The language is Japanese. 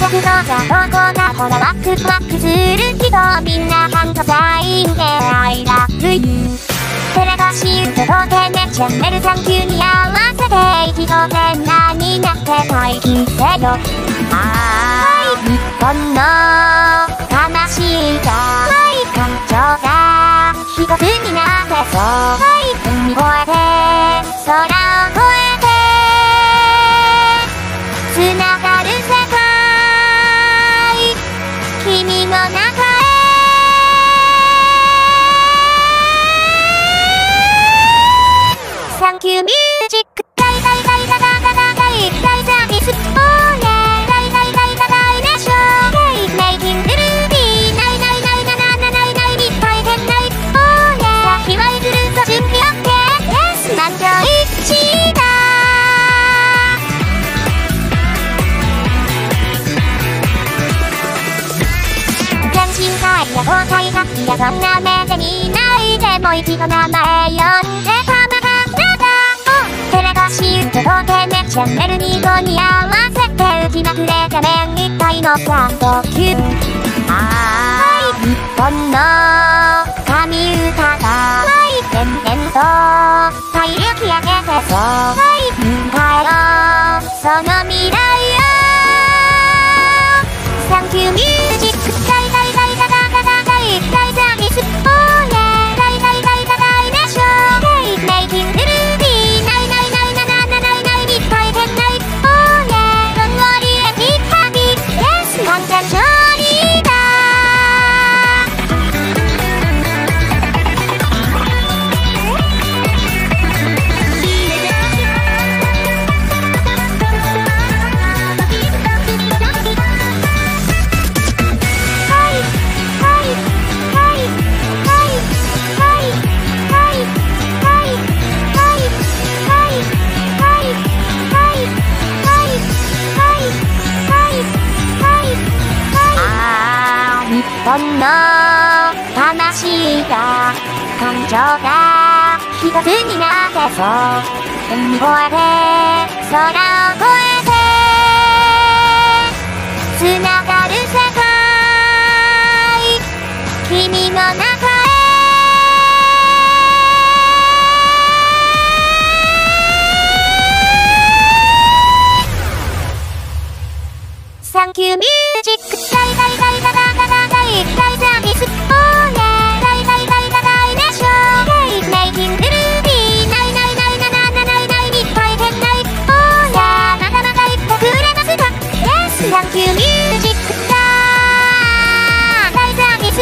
僕のがどがだほらワクワクするけどみんなハンドザインで I love テレガシー受てチャンネル3級に合わせて。一度で何になってせよ日本の悲しい歌。やそんな目で見ないでもう一度名前呼んでたまがまただ照れがしうとぼけめチャンネルに5に合わせて浮きまくれ画面いっいのプランドキューあー日本のんの悲しいが感情が一つになってそう海越えて空を越えて繋がる世界君の中へ」「サンキューミュージック大大大 Thank you, music. Star. Live and it's